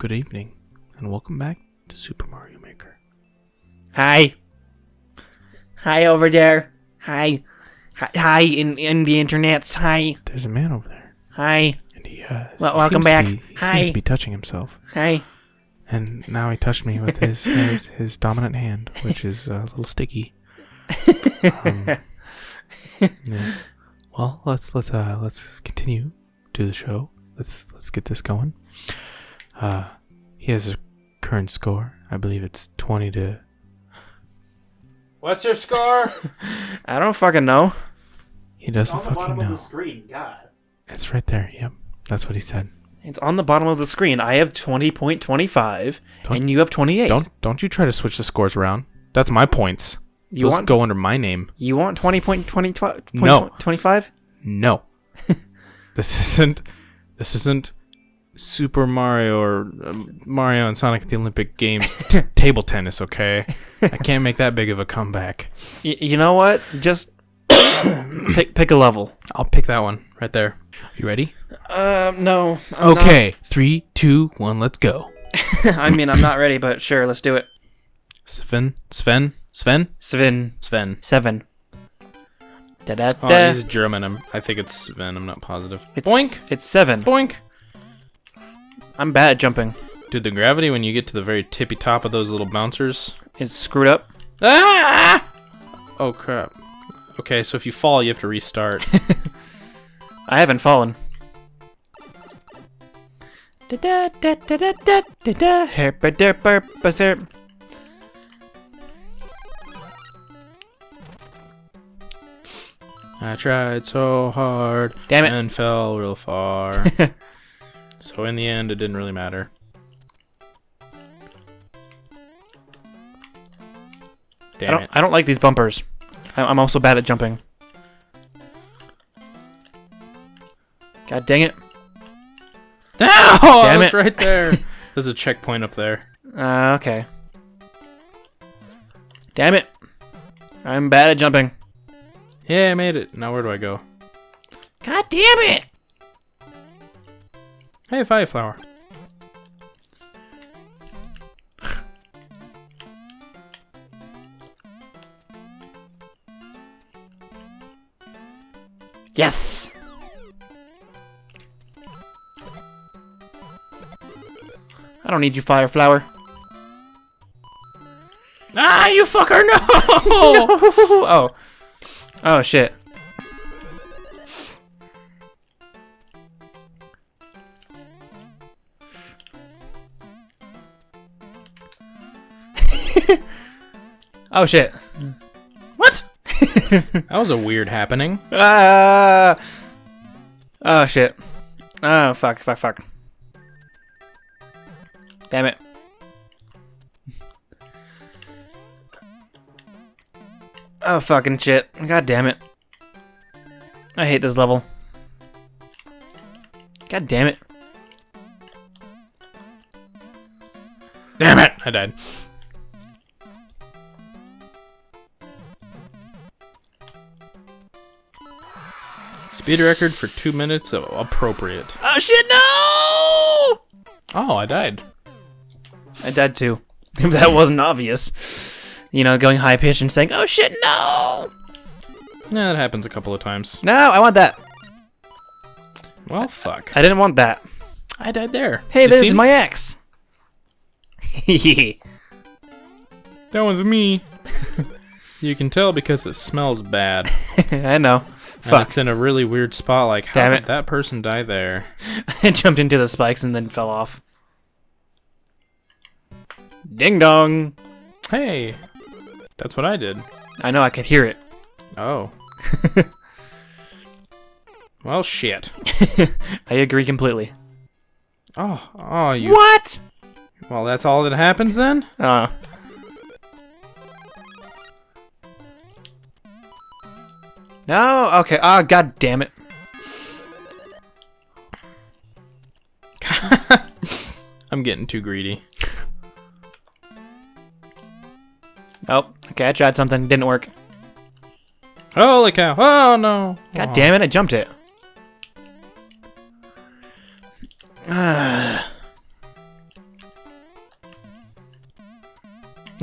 good evening, and welcome back to Super Mario Maker. Hi. Hi over there. Hi. Hi, hi in, in the internets. Hi. There's a man over there, Hi. and he, uh, Well, welcome back. be- he Hi. seems to be touching himself, Hi. and now he touched me with his his, his dominant hand, which is uh, a little sticky. Um, yeah. Well, let's let's uh let's continue to the show. Let's let's get this going. Uh, he has a current score. I believe it's twenty to. What's your score? I don't fucking know. He doesn't fucking know. Of the screen. God. It's right there. Yep, that's what he said. It's on the bottom of the screen. I have 20.25 Don't- and you have 28. Don't don't you try to switch the scores around. That's my points. you Those want go under my name. you want 20.20 No. 25? No. this isn't. This isn't Super Mario or um, Mario and Sonic at the Olympic Games t- table tennis. Okay, I can't make that big of a comeback. Y- you know what? Just pick pick a level. I'll pick that one right there. You ready? Um no. I'm okay, three, two, one, let's go. I mean, I'm not ready, but sure, let's do it. Sven, Sven, Sven, Sven Sven. 7. Da da Oh, da. he's German. I'm, I think it's Sven. I'm not positive. It's, Boink, It's 7. boink. I'm bad at jumping. Dude, the gravity when you get to the very tippy top of those little bouncers. It's screwed up. Ah! Oh crap. Okay, so if you fall, you have to restart. I haven't fallen. Da da da da da da da da. Herpa derpa bazer. I tried so hard Damn it. and fell real far. so in the end, it didn't really matter. I Damn don't. it. I don't like these bumpers. I- I'm also bad at jumping. God dang it. Ow! Damn I it. right there. There's a checkpoint up there. Uh, okay. Damn it. I'm bad at jumping. Yeah, I made it. Now where do I go? God damn it. Hey, fire flower. Yes. I don't need you, fire flower. Ah, you fucker! No! oh. Oh shit. Oh shit. what? that was a weird happening. Ah. Oh shit. Oh fuck, fuck, fuck. Damn it. Oh fucking shit. God damn it. I hate this level. God damn it. Damn it! I died. Speed record for two minutes. Appropriate. Oh shit, no! Oh, I died. I died too. that wasn't obvious. You know, going high pitched and saying, oh shit, no! Yeah, that happens a couple of times. No, I want that. Well, fuck. I didn't want that. I died there. Hey, this is my ex. That one's me. you can tell because it smells bad. I know. Fuck. it's in a really weird spot. Like, how Damn did it. that person die there? I jumped into the spikes and then fell off. Ding dong. Hey, that's what I did. I know I could hear it. Oh. well, shit. I agree completely. Oh, oh, you. What? Well, that's all that happens then. Uh. No? Okay. Ah, oh, god damn it. I'm getting too greedy. Oh, okay, I tried something. Didn't work. Holy cow. Oh, no. God damn it, I jumped it. Ah.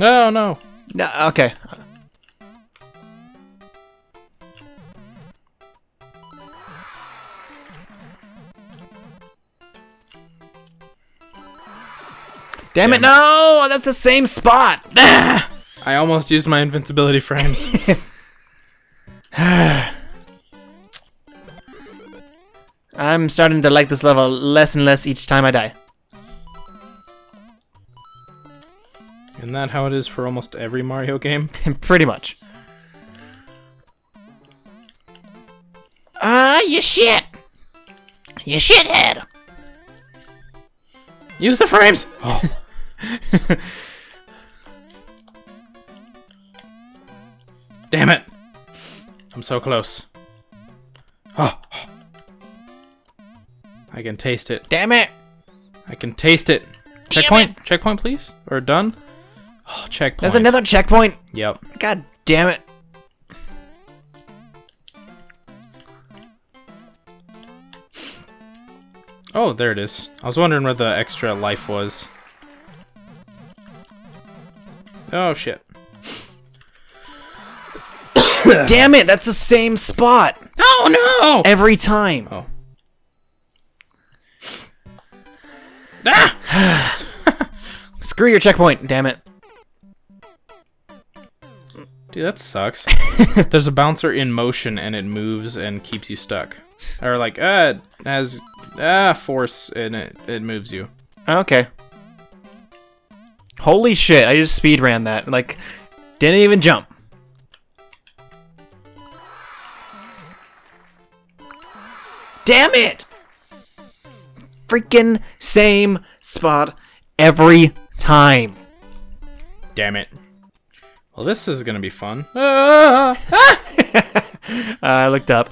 oh, no. No, okay. Damn, it, Damn it. no! That's the same spot! I almost used my invincibility frames. I'm starting to like this level less and less each time I die. Isn't that how it is for almost every Mario game? Pretty much. Ah, you shit! You shithead! Use the frames. Oh. Damn it! I'm so close. Oh. I can taste it. Damn it! I can taste it. Checkpoint. Checkpoint, please. Or done. Oh, checkpoint. There's another checkpoint! Yep. God damn it. Oh, there it is. I was wondering where the extra life was. Oh shit. damn it, that's the same spot! Oh no! Every time. Oh. Ah! Screw your checkpoint, damn it. Dude, that sucks. There's a bouncer in motion and it moves and keeps you stuck. Or like, uh, it has ah force and it it moves you. Okay. Holy shit, I just speed ran that. Like, didn't even jump. Damn it! Freaking same spot every time. Damn it. Well, this is gonna be fun. Ah! Uh, I looked up.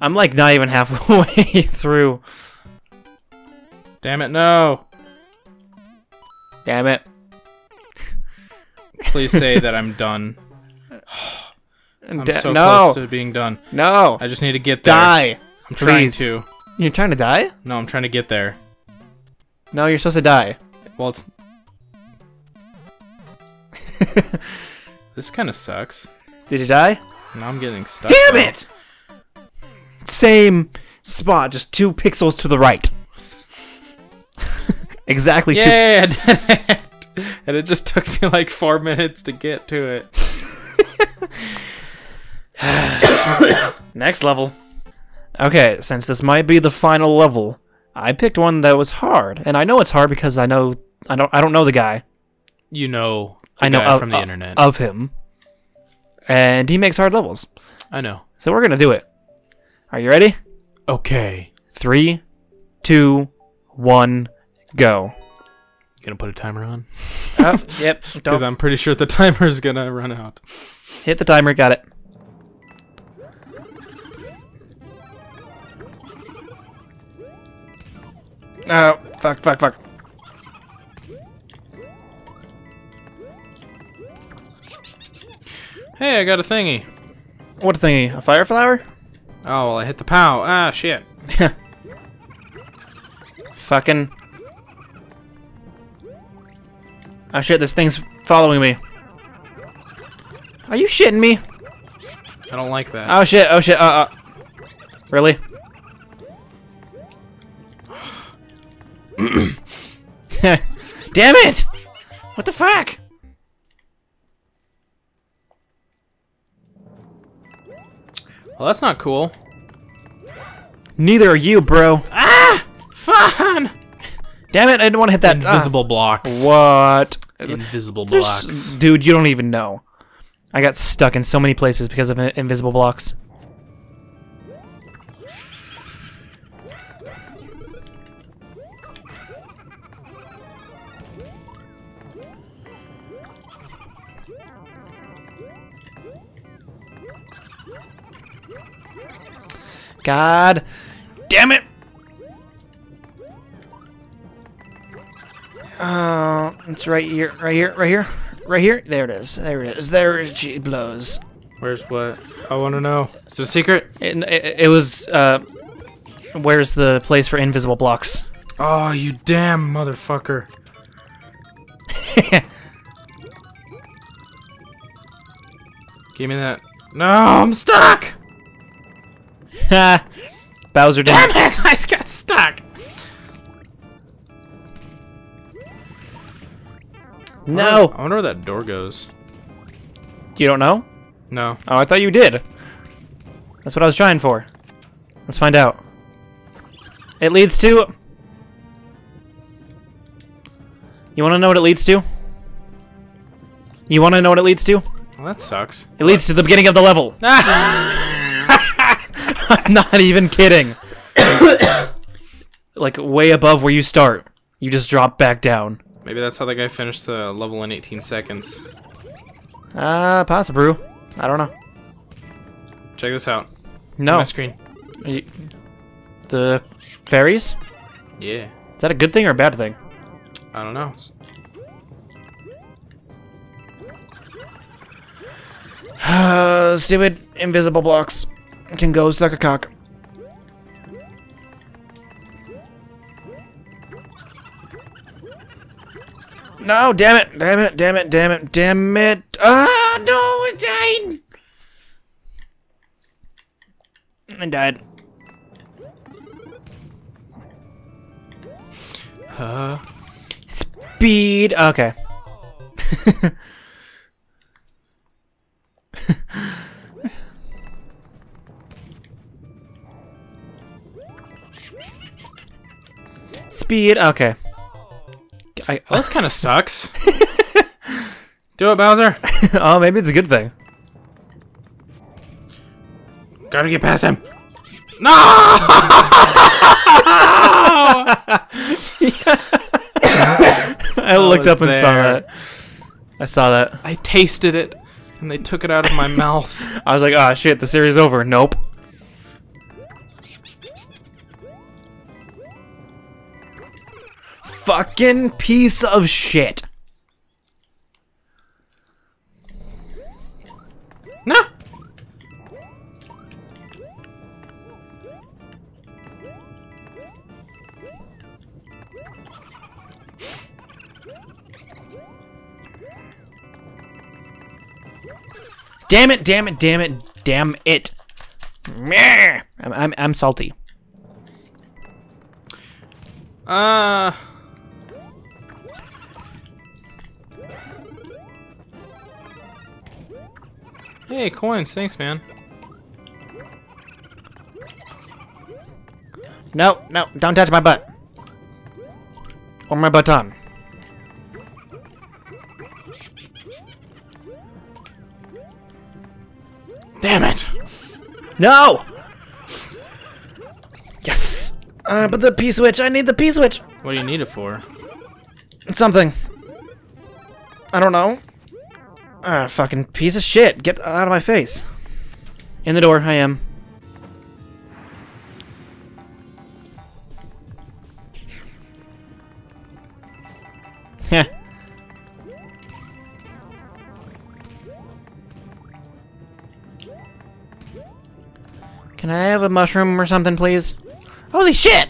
I'm like not even halfway through. Damn it, no! Damn it. Please say that I'm done. I'm Da- so no, close to being done. no, I just need to get there. die. I'm trying please. to. You're trying to die? No, I'm trying to get there. No, you're supposed to die. Well, it's. this kind of sucks. Did you die? Now I'm getting stuck. Damn though. it! Same spot, just two pixels to the right. exactly two. Yay, I did it! And it just took me like four minutes to get to it. Next level. Okay, since this might be the final level, I picked one that was hard, and I know it's hard because I know I don't I don't know the guy. You know, the I know of, from the of- internet. of him, and he makes hard levels. I know. So we're gonna do it. Are you ready? Okay. Three, two, one, go. Gonna put a timer on? Oh, yep. Because I'm pretty sure the timer's gonna run out. hit the timer. Got it. Oh, fuck, fuck, fuck. Hey, I got a thingy. What thingy? A fire flower? Oh, well, I hit the pow. Ah, shit. Fucking. Oh shit, this thing's following me. Are you shitting me? I don't like that. Oh shit, oh shit, uh, uh. Really? Damn it! What the fuck? Well, that's not cool. Neither are you, bro. Ah! Fun! Damn it, I didn't want to hit that. ah. Invisible blocks. What? Invisible There's- blocks. Dude, you don't even know. I got stuck in so many places because of invisible blocks. God damn it! It's right here, right here, right here, right here. There it is. There it is. There she blows. Where's what? I want to know. Is it a secret? It, it, it was. Uh, where's the place for invisible blocks? Oh, you damn motherfucker. Give me that. No, I'm stuck. Ha! Bowser didn't. Damn it! I got stuck. No! I wonder where that door goes. You don't know? No. Oh, I thought you did. That's what I was trying for. Let's find out. It leads to... You want to know what it leads to? You want to know what it leads to? Well, that sucks. It leads to the beginning of the level. I'm not even kidding. like way above where you start. You just drop back down. Maybe that's how the guy finished the level in 18 seconds. Uh, possibly. I don't know. Check this out. No. My screen. You- The fairies? Yeah. Is that a good thing or a bad thing? I don't know. Uh, stupid invisible blocks can go suck a cock. No, damn it, damn it, damn it, damn it, damn it. Ah, no, it died. I died. Uh, Speed. Okay. Speed. Okay. I, well, this kind of sucks. Do it, Bowser. oh, maybe it's a good thing. Gotta get past him. No! I looked was up and saw that. I saw that. I tasted it, and they took it out of my mouth. I was like, oh shit, the series over. Nope. Fucking piece of shit. No! Damn it, damn it, damn it, damn it. Meh. I'm, I'm, I'm salty. Uh. Hey, coins. Thanks, man. No, no, don't touch my butt. Or my button. Damn it! No! Yes! Uh, but the P-switch, I need the P-switch! What do you need it for? Something. I don't know. Ah, fucking piece of shit. Get out of my face. In the door, I am. Heh. Can I have a mushroom or something, please? Holy shit!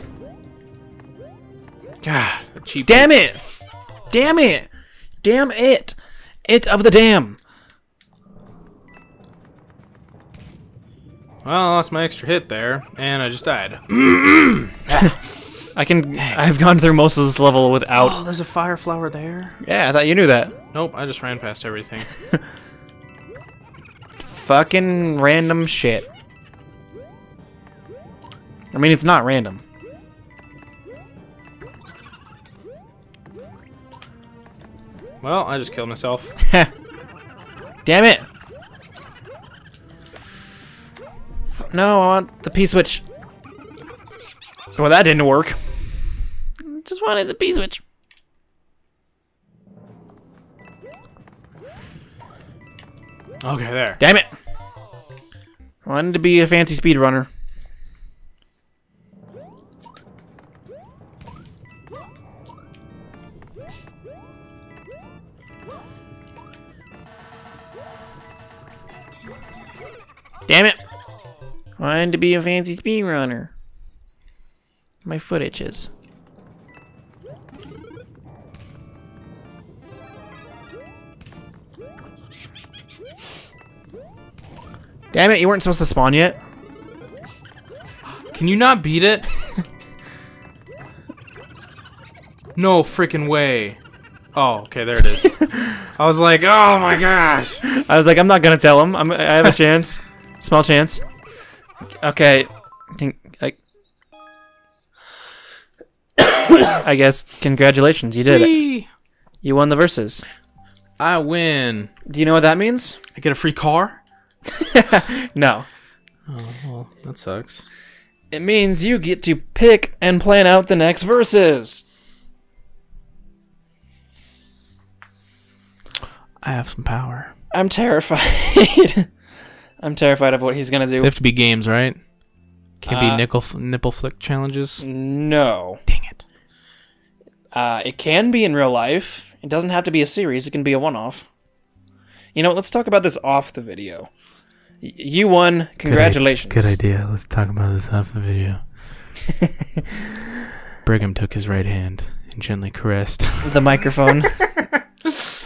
God, cheap. Damn it! Damn it! Damn it! It's of the dam. Well, I lost my extra hit there, and I just died. I can. I've gone through most of this level without. Oh, there's a fire flower there. Yeah, I thought you knew that. Nope, I just ran past everything. Fucking random shit. I mean, it's not random. Well, I just killed myself. Damn it! No, I want the P switch. Well, that didn't work. Just wanted the P switch. Okay, there. Damn it! Wanted to be a fancy speedrunner. Wanted to be a fancy speedrunner. My foot itches. Damn it, you weren't supposed to spawn yet. Can you not beat it? no freaking way. Oh, okay, there it is. I was like, oh my gosh. I was like, I'm not gonna tell him. I'm, I have a chance, small chance. Okay, I think I. I guess congratulations, you did it. You won the versus. I win. Do you know what that means? I get a free car? No. Oh, well, that sucks. It means you get to pick and plan out the next versus. I have some power. I'm terrified. I'm terrified of what he's gonna They do. have to be games, right? Can't Uh, be nickel nipple flick challenges. No. Dang it. Uh, it can be in real life. It doesn't have to be a series. It can be a one-off. You know, what, let's talk about this off the video. Y- you won. Congratulations. Good idea. Let's talk about this off the video. Brigham took his right hand and gently caressed. The microphone.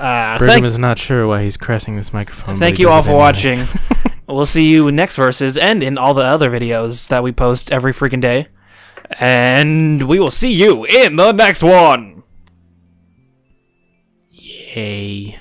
uh, Brigham is not sure why he's caressing this microphone. thank you all for watching. we'll see you next versus and in all the other videos that we post every freaking day. And we will see you in the next one. Yay.